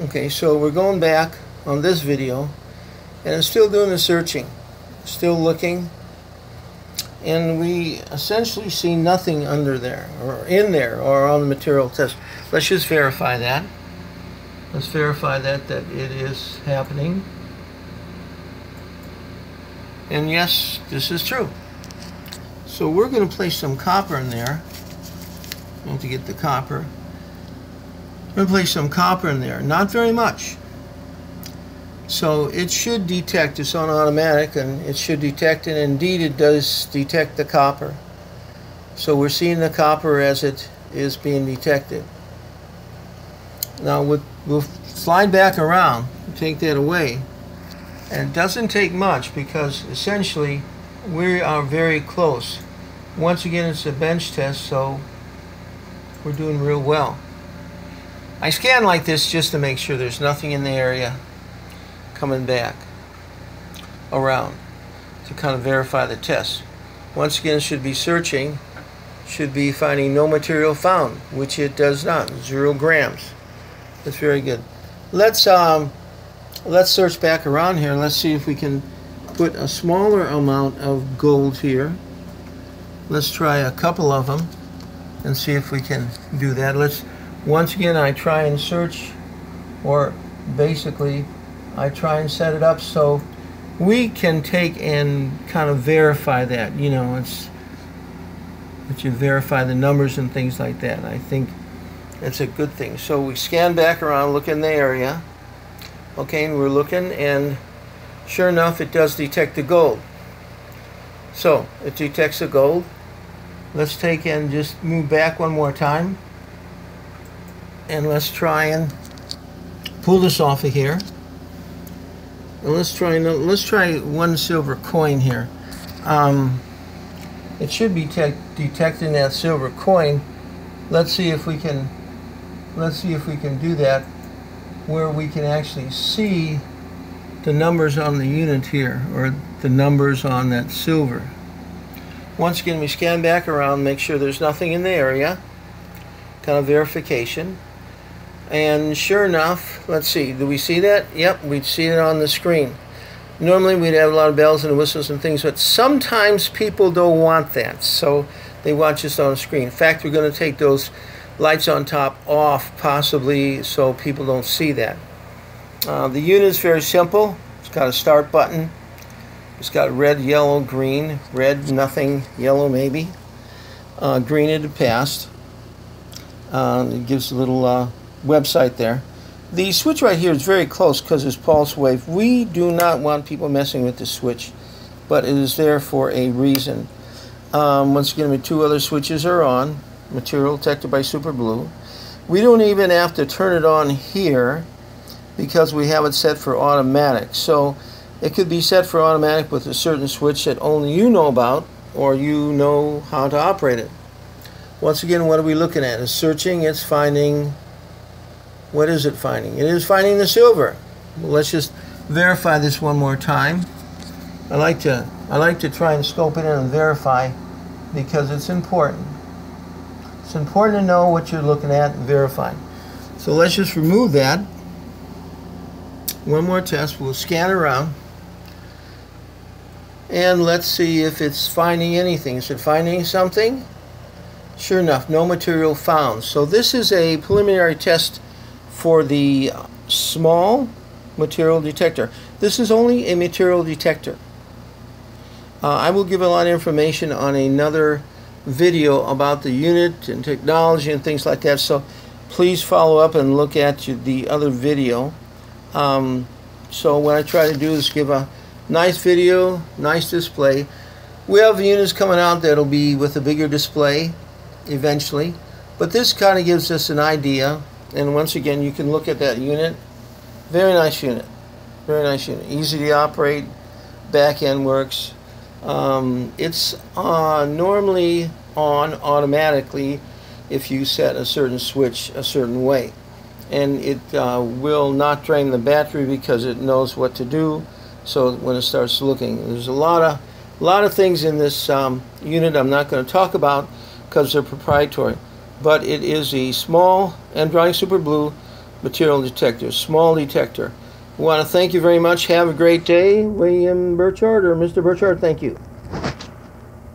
Okay, so we're going back on this video and it's still doing the searching. Still looking. And we essentially see nothing under there or in there or on the material test. Let's just verify that. Let's verify that that it is happening. And yes, this is true. So we're going to place some copper in there. I have to get the copper. I'm going to place some copper in there. Not very much. So it should detect, it's on automatic, and it should detect, and indeed it does detect the copper. So we're seeing the copper as it is being detected. Now we'll slide back around, take that away. And it doesn't take much because essentially we are very close. Once again, it's a bench test, so we're doing real well. I scan like this just to make sure there's nothing in the area coming back around to kind of verify the test. Once again, should be searching, should be finding no material found, which it does not, zero grams. That's very good. Let's um, let's search back around here. Let's see if we can put a smaller amount of gold here. Let's try a couple of them and see if we can do that. Let's once again I try and search or basically I try and set it up so we can take and kind of verify that you know it's that you verify the numbers and things like that I think it's a good thing. So we scan back around look in the area okay and we're looking and sure enough it does detect the gold. So it detects the gold. Let's take and just move back one more time and let's try and pull this off of here. And let's try let's try one silver coin here. Um, it should be detecting that silver coin. Let's see if we can let's see if we can do that where we can actually see the numbers on the unit here or the numbers on that silver. Once again we scan back around make sure there's nothing in the area. Kind of verification and sure enough let's see do we see that? Yep we see it on the screen. Normally we'd have a lot of bells and whistles and things but sometimes people don't want that so they watch us on the screen. In fact we're going to take those lights on top off possibly so people don't see that. Uh, the unit is very simple. It's got a start button. It's got red yellow green. Red nothing. Yellow maybe. Uh, green it passed. Uh, it gives a little uh, website there. The switch right here is very close because it's pulse wave. We do not want people messing with the switch, but it is there for a reason. Um, once again, the two other switches are on, material detected by Super Blue. We don't even have to turn it on here because we have it set for automatic. So it could be set for automatic with a certain switch that only you know about or you know how to operate it. Once again, what are we looking at? It's searching, it's finding what is it finding? It is finding the silver. Well, let's just verify this one more time. I like to I like to try and scope it in and verify because it's important. It's important to know what you're looking at and verifying. So let's just remove that. One more test. We'll scan around. And let's see if it's finding anything. Is it finding something? Sure enough, no material found. So this is a preliminary test for the small material detector. This is only a material detector. Uh, I will give a lot of information on another video about the unit and technology and things like that. So please follow up and look at the other video. Um, so what I try to do is give a nice video, nice display. We have units coming out that'll be with a bigger display eventually. But this kind of gives us an idea and once again you can look at that unit. Very nice unit. Very nice unit. Easy to operate. Back end works. Um, it's uh, normally on automatically if you set a certain switch a certain way. And it uh, will not drain the battery because it knows what to do. So when it starts looking there's a lot of a lot of things in this um, unit I'm not going to talk about because they're proprietary but it is a small Andronic Super Blue material detector, small detector. We want to thank you very much. Have a great day, William Burchard or Mr. Burchard. Thank you.